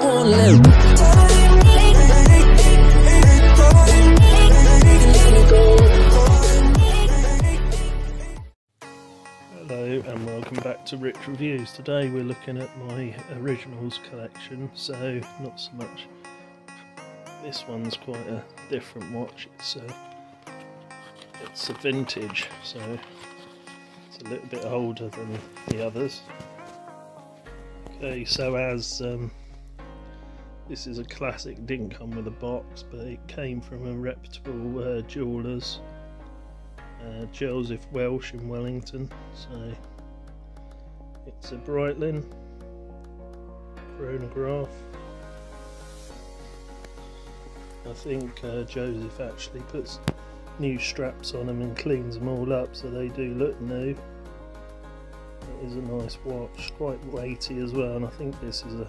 Hello and welcome back to Rich Reviews. Today we're looking at my originals collection, so not so much. This one's quite a different watch. It's a it's a vintage, so it's a little bit older than the others. Okay, so as um, this is a classic, didn't come with a box, but it came from a reputable uh, jeweller's uh, Joseph Welsh in Wellington. So it's a Breitling chronograph. I think uh, Joseph actually puts new straps on them and cleans them all up so they do look new. It is a nice watch, quite weighty as well, and I think this is a,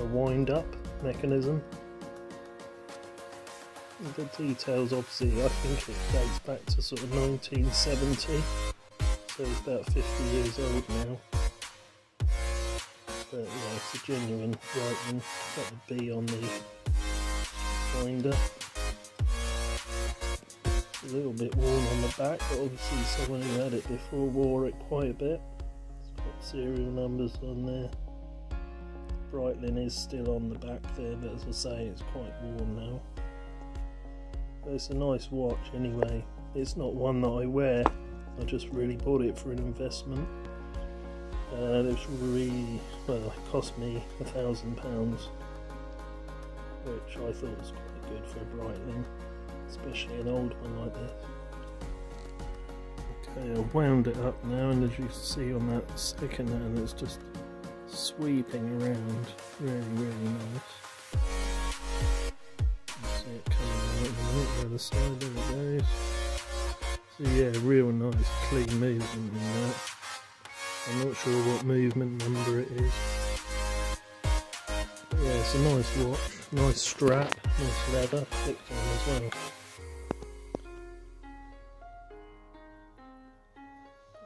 a wind up mechanism. The details, obviously, I think it dates back to sort of 1970, so it's about 50 years old now. But yeah, it's a genuine Breitling. Got the B on the binder. A little bit worn on the back, but obviously someone who had it before wore it quite a bit. It's got serial numbers on there. Breitling is still on the back there, but as I say, it's quite worn now. But it's a nice watch anyway. It's not one that I wear. I just really bought it for an investment. Uh, really well. It cost me a thousand pounds, which I thought was quite good for a Breitling, especially an old one like this. Okay, I've wound it up now, and as you see on that second hand, it's just sweeping around. Really, really nice. See it coming out minute, the other side, there it goes. So yeah, real nice clean movement in that. I'm not sure what movement number it is. But yeah, it's a nice watch, nice strap, nice leather, thick one as well.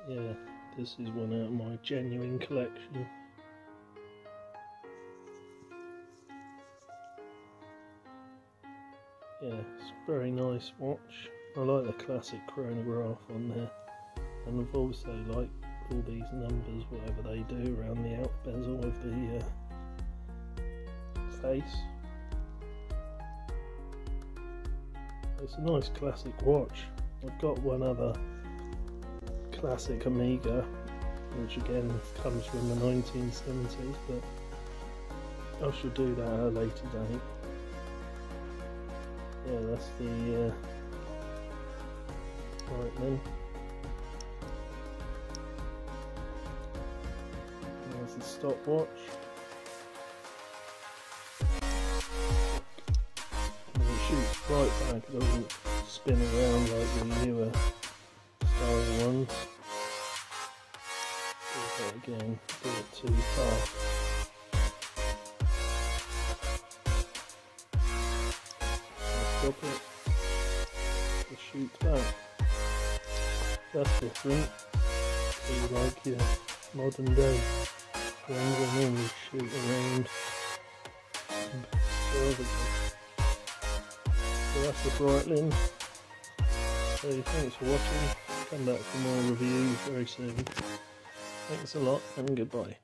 Yeah, this is one out of my genuine collection. Yeah, it's a very nice watch. I like the classic chronograph on there, and I've also like all these numbers, whatever they do, around the out bezel of the uh, face. It's a nice classic watch. I've got one other classic Omega, which again comes from the 1970s, but I should do that at a later date. Yeah, that's the uh, right then. There's the stopwatch. And it shoots right back, it doesn't spin around like the newer style ones. Do that again, do it too fast. Stop it. To shoot back. That's different. So like your modern day ones I normally shoot around. So that's the Breitling. So thanks for watching. Come back for more reviews very soon. Thanks a lot and goodbye.